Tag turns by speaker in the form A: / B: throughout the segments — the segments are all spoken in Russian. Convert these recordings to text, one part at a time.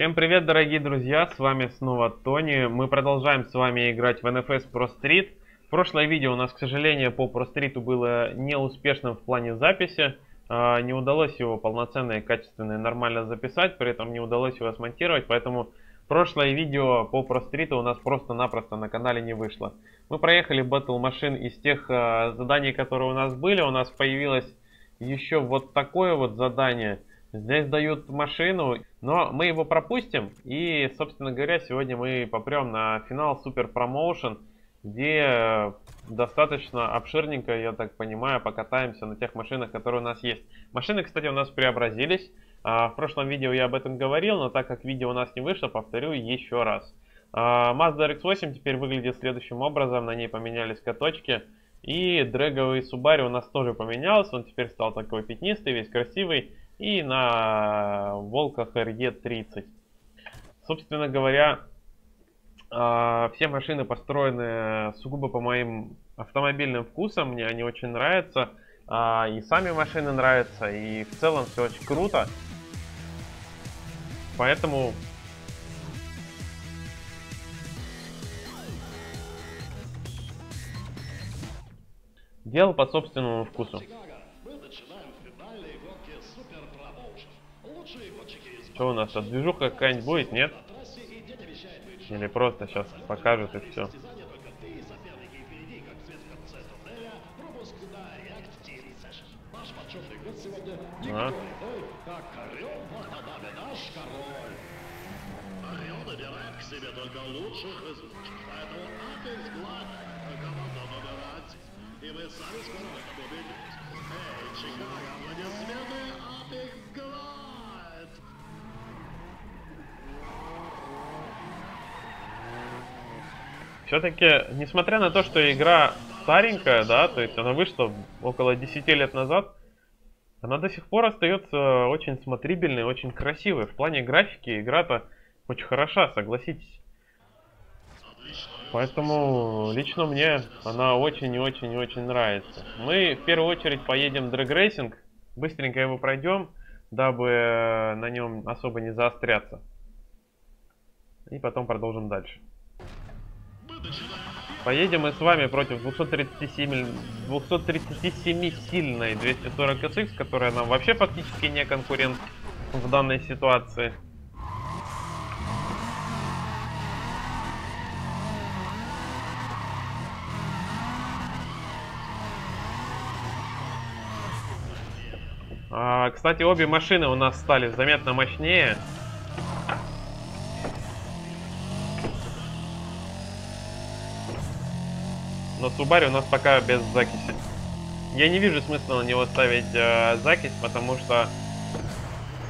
A: Всем привет, дорогие друзья, с вами снова Тони. Мы продолжаем с вами играть в NFS Pro Street. Прошлое видео у нас, к сожалению, по Pro Street было неуспешным в плане записи. А, не удалось его полноценно и качественно и нормально записать, при этом не удалось его смонтировать, поэтому прошлое видео по Pro Street у нас просто-напросто на канале не вышло. Мы проехали Battle Machine из тех а, заданий, которые у нас были. У нас появилось еще вот такое вот задание – Здесь дают машину, но мы его пропустим. И, собственно говоря, сегодня мы попрем на финал Super Promotion, где достаточно обширненько, я так понимаю, покатаемся на тех машинах, которые у нас есть. Машины, кстати, у нас преобразились. А, в прошлом видео я об этом говорил, но так как видео у нас не вышло, повторю еще раз. А, Mazda RX-8 теперь выглядит следующим образом, на ней поменялись каточки. И дрэговый Subaru у нас тоже поменялся, он теперь стал такой пятнистый, весь красивый и на Волках RE30. Собственно говоря, а, все машины построены сугубо по моим автомобильным вкусам, мне они очень нравятся, а, и сами машины нравятся, и в целом все очень круто. Поэтому делал по собственному вкусу. Что у нас, тут движуха какая-нибудь будет, нет? Или просто сейчас покажут и все. А? Все-таки, несмотря на то, что игра старенькая, да, то есть она вышла около 10 лет назад, она до сих пор остается очень смотрибельной, очень красивой. В плане графики игра-то очень хороша, согласитесь. Поэтому лично мне она очень и очень и очень нравится. Мы в первую очередь поедем дрэгрейсинг, быстренько его пройдем, дабы на нем особо не заостряться. И потом продолжим дальше. Поедем мы с вами против 237, 237 сильной 240 SX, которая нам вообще фактически не конкурент в данной ситуации. А, кстати, обе машины у нас стали заметно мощнее. Но Subaru у нас пока без закиси. Я не вижу смысла на него ставить э, закись, потому что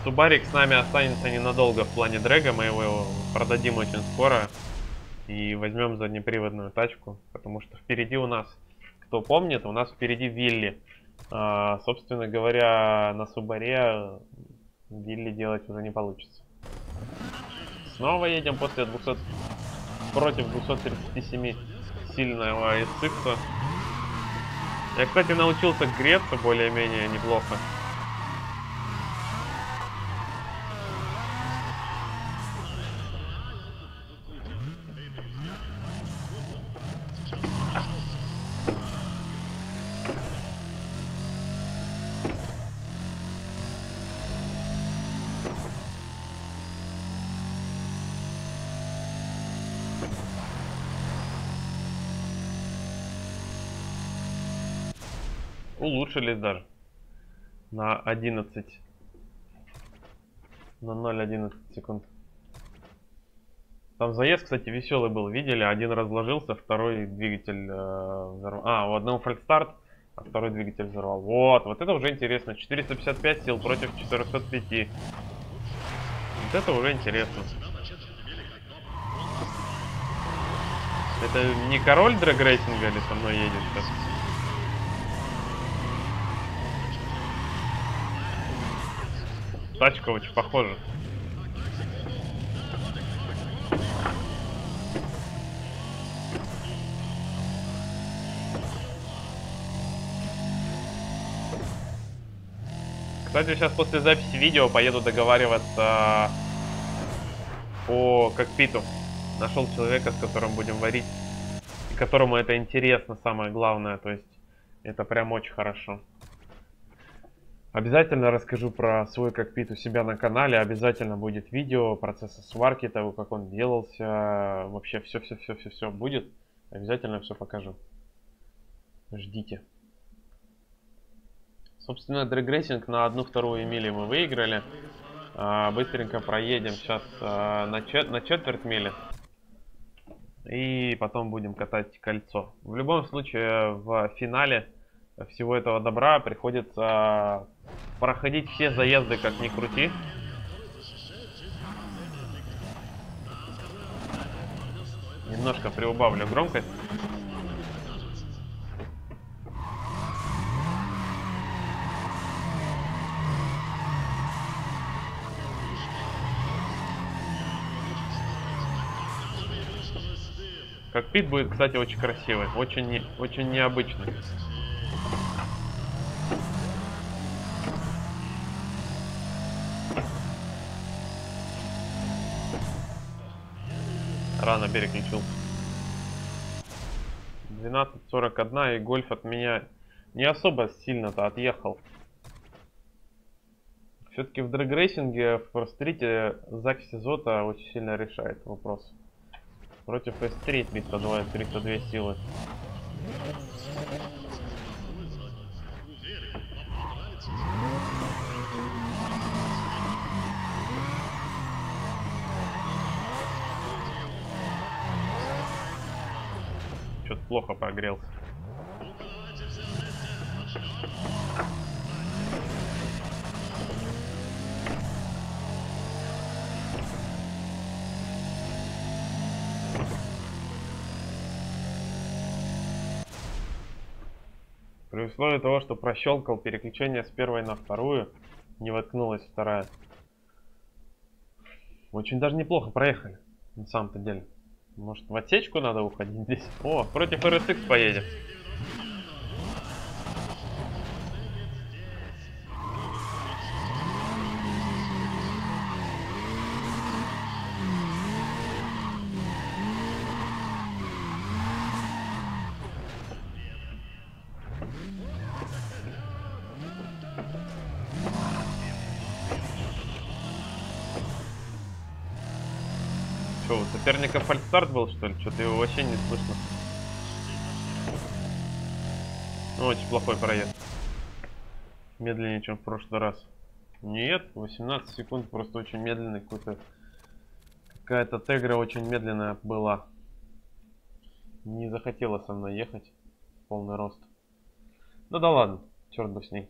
A: Субарик с нами останется ненадолго в плане дрэга. Мы его продадим очень скоро. И возьмем заднеприводную тачку. Потому что впереди у нас, кто помнит, у нас впереди Вилли. А, собственно говоря, на Субаре Вилли делать уже не получится. Снова едем после 200 против 237 сильного из Сикса. Я, кстати, научился греться более-менее неплохо. Улучшились даже на 11 на 0.11 секунд. Там заезд кстати веселый был. Видели? Один разложился второй двигатель э, взорвал. А у одного фальстарт а второй двигатель взорвал. Вот вот это уже интересно. 455 сил против 405 вот это уже интересно. Это не король драгрейсинга или со мной едет сейчас Тачка очень похожа. Кстати, сейчас после записи видео поеду договариваться по кокпиту. Нашел человека, с которым будем варить. И которому это интересно, самое главное. То есть, это прям очень хорошо. Обязательно расскажу про свой кокпит у себя на канале. Обязательно будет видео процесса сварки, того, как он делался. Вообще все-все-все-все-все будет. Обязательно все покажу. Ждите. Собственно, дрэгрессинг на одну-вторую мили мы выиграли. А, быстренько проедем сейчас а, на, чет на четверть мили. И потом будем катать кольцо. В любом случае, в финале всего этого добра приходится проходить все заезды, как ни крути. Немножко приубавлю громкость. Кокпит будет, кстати, очень красивый, очень, не, очень необычный. Рано переключил. 12.41 и гольф от меня не особо сильно-то отъехал. Все-таки в дрэгрейсинге в прострите Зак Сизота очень сильно решает вопрос. Против S3 302, 302 силы. Плохо прогрелся. При условии того, что прощелкал переключение с первой на вторую, не воткнулась вторая. Очень даже неплохо проехали, на самом-то деле. Может в отсечку надо уходить здесь? О, против RSX поедем. Соперника фальстарт был, что ли? Что-то его вообще не слышно. Ну, очень плохой проезд. Медленнее, чем в прошлый раз. Нет, 18 секунд просто очень медленный какой-то. Какая-то тегра очень медленная была. Не захотела со мной ехать. Полный рост. Ну да ладно, черт бы с ней.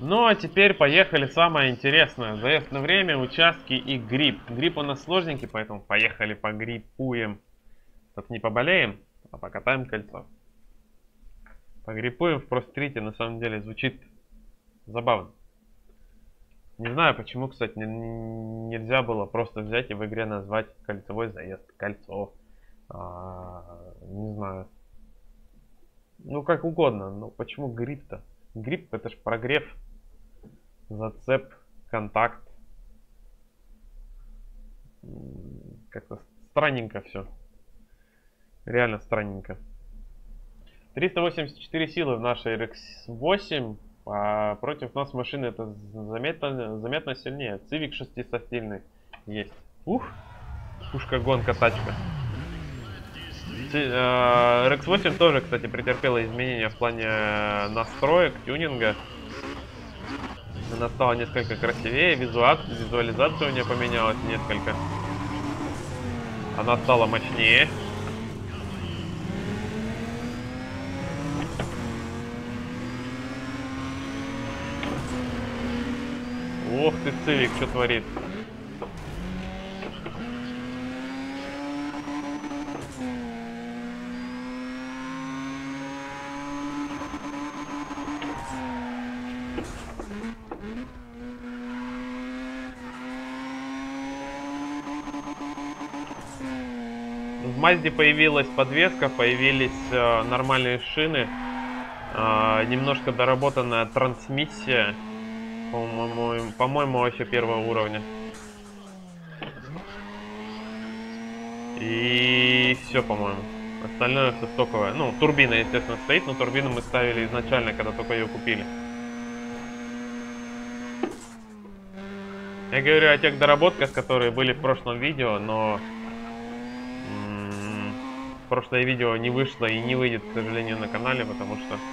A: Ну а теперь поехали самое интересное. Заезд на время, участки и грипп. Грипп у нас сложненький, поэтому поехали погриппуем. Только не поболеем, а покатаем кольцо. Погриппуем в прострите на самом деле звучит забавно. Не знаю почему, кстати, нельзя было просто взять и в игре назвать кольцевой заезд. Кольцо. А, не знаю. Ну как угодно, но почему грипп-то? Грипп это же прогрев зацеп, контакт. Как-то странненько все. Реально странненько. 384 силы в нашей RX-8. А против нас машины это заметно, заметно сильнее. Civic 6-стильный есть. Ух! Пушка-гонка, тачка. RX-8 э, тоже, кстати, претерпела изменения в плане э, настроек, тюнинга. Она стала несколько красивее, визуализация у нее поменялась несколько. Она стала мощнее. Ох ты, Цивик, что творит? В Мазде появилась подвеска, появились э, нормальные шины, э, немножко доработанная трансмиссия. По-моему, по-моему, вообще первого уровня. И все, по-моему. Остальное все стоковое. Ну, турбина, естественно, стоит, но турбину мы ставили изначально, когда только ее купили. Я говорю о тех доработках, которые были в прошлом видео, но прошлое видео не вышло и не выйдет, к сожалению, на канале, потому что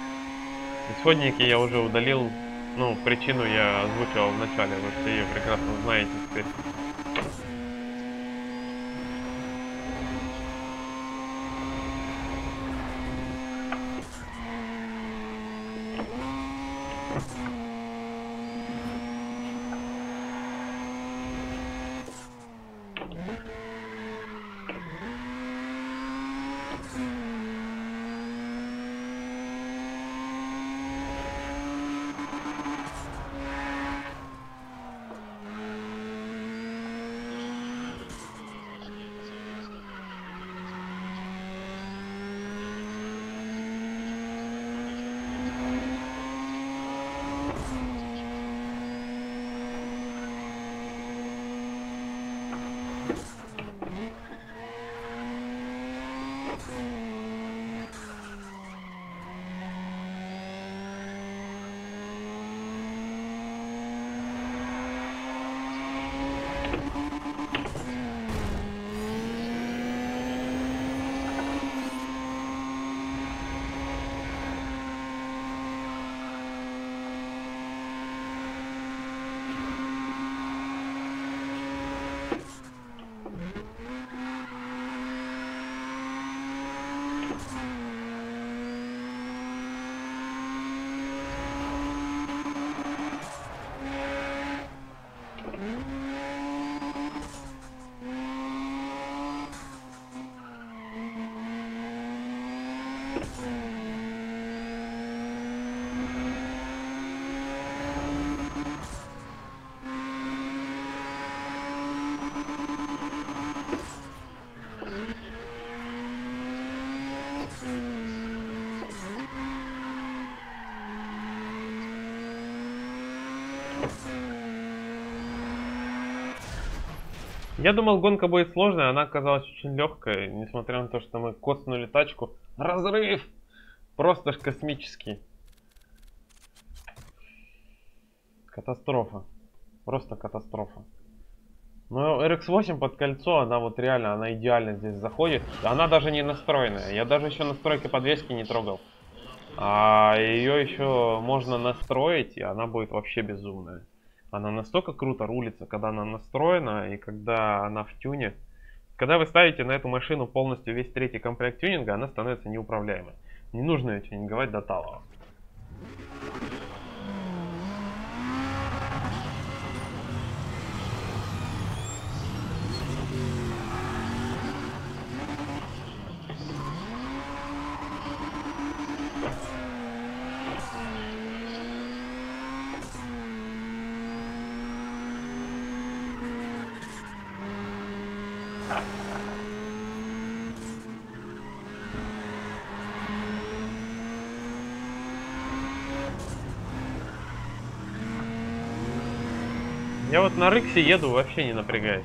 A: исходники я уже удалил. Ну, причину я озвучивал в начале, вы все ее прекрасно знаете теперь. Я думал, гонка будет сложная, она оказалась очень легкая, несмотря на то, что мы коснули тачку. Разрыв! Просто ж космический. Катастрофа. Просто катастрофа. Но RX-8 под кольцо, она вот реально, она идеально здесь заходит. Она даже не настроенная. Я даже еще настройки подвески не трогал. А ее еще можно настроить, и она будет вообще безумная. Она настолько круто рулится, когда она настроена и когда она в тюне. Когда вы ставите на эту машину полностью весь третий комплект тюнинга, она становится неуправляемой. Не нужно ее тюнинговать до талого. Вот на Рыксе еду, вообще не напрягает.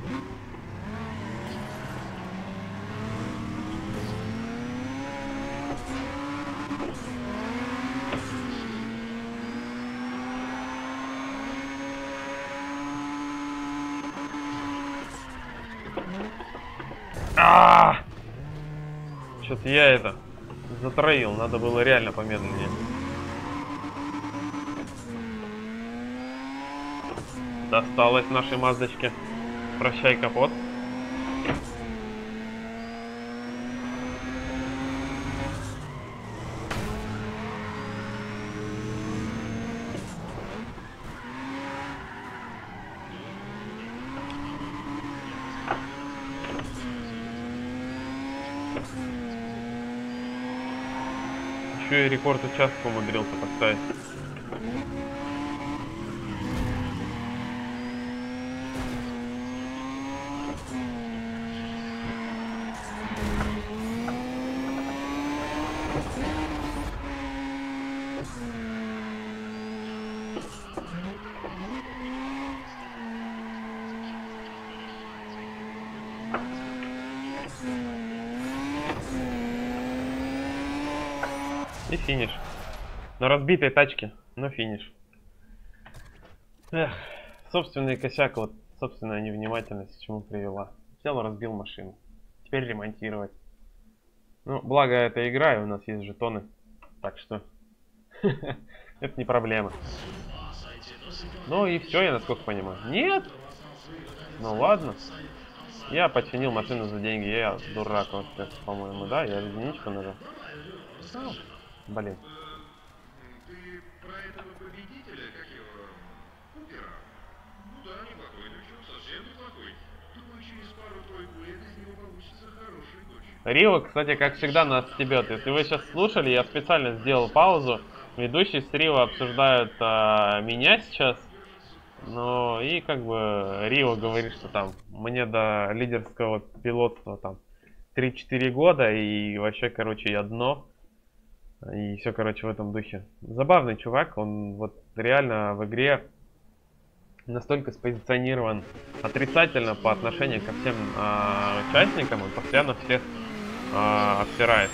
A: А! Что-то я это затроил, надо было реально помедленнее. Досталось нашей маздочке. Прощай, капот. Еще и рекорд участка умудрился поставить. И финиш. На разбитой тачке, но финиш. Эх, собственный косяк, вот собственная невнимательность к чему привела. Взял, разбил машину. Теперь ремонтировать. Ну, благо это игра, и у нас есть жетоны. Так что это не проблема. Ну и все, я насколько понимаю. Нет? Ну ладно. Я починил машину за деньги, я дурак, вот по-моему, да? Я единичку нажал. Ну, блин. Рио, кстати, как всегда нас стебет. Если вы сейчас слушали, я специально сделал паузу. Ведущие с Рио обсуждают а, меня сейчас. Ну, и как бы Рио говорит, что там мне до лидерского пилотства там 3-4 года, и вообще, короче, я дно. И все, короче, в этом духе. Забавный чувак, он вот реально в игре настолько спозиционирован отрицательно по отношению ко всем э, участникам, он постоянно всех э, обсирает.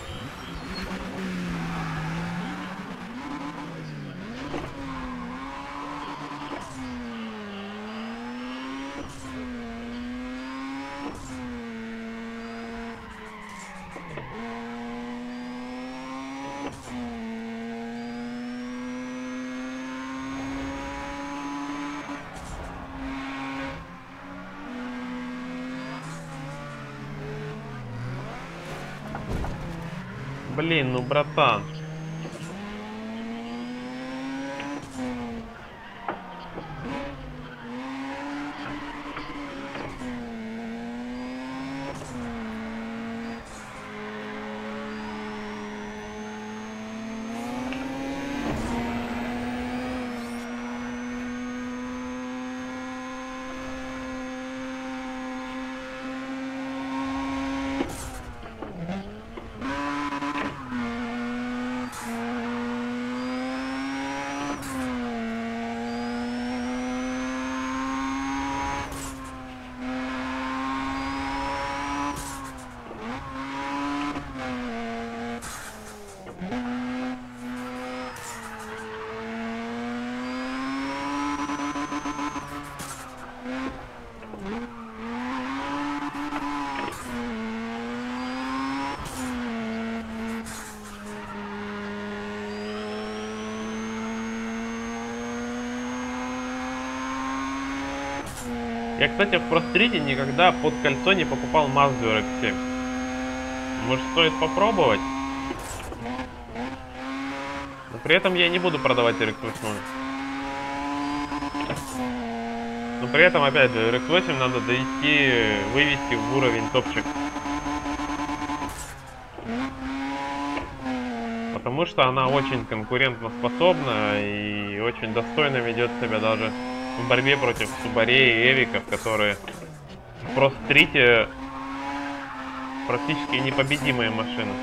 A: Блин, ну братан. Я, кстати, в прострите никогда под кольцо не покупал Mazda RX-7. Может, стоит попробовать? Но при этом я не буду продавать RX-8. Но при этом, опять же, RX-8 надо дойти, вывести в уровень топчик. Потому что она очень конкурентоспособна и очень достойно ведет себя даже в борьбе против Субарей и Эвиков, которые просто третья практически непобедимые машины.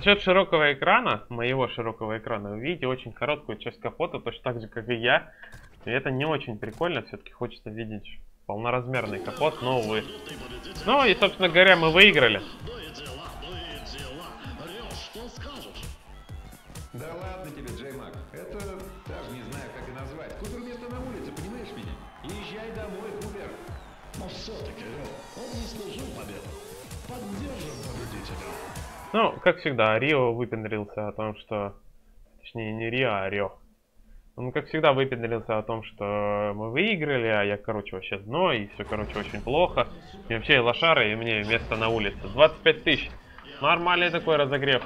A: За счет широкого экрана, моего широкого экрана, вы видите очень короткую часть капота, точно так же, как и я. И это не очень прикольно, все-таки хочется видеть полноразмерный капот, но увы. Ну и, собственно говоря, мы выиграли. Ну, как всегда, Рио выпендрился о том, что... Точнее, не Рио, а Рио. Он, как всегда, выпендрился о том, что мы выиграли, а я, короче, вообще дно, и все, короче, очень плохо. И вообще, лошары, и мне место на улице. 25 тысяч. Нормальный такой разогрев.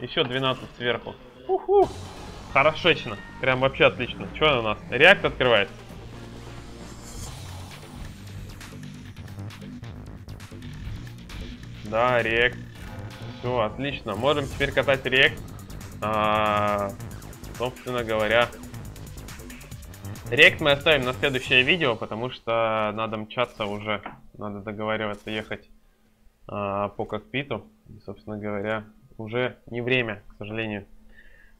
A: Еще 12 сверху. Уху! Хорошечно. Прям вообще отлично. Что у нас? Реакт открывается. Да, реакт. Все, отлично. Можем теперь катать реакт. А, собственно говоря. Реакт мы оставим на следующее видео, потому что надо мчаться уже. Надо договариваться ехать а, по кокпиту. И, собственно говоря, уже не время, к сожалению.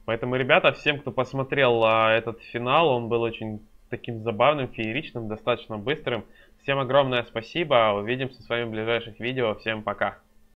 A: Поэтому, ребята, всем, кто посмотрел а, этот финал, он был очень таким забавным, фееричным, достаточно быстрым. Всем огромное спасибо. Увидимся с вами в ближайших видео. Всем пока.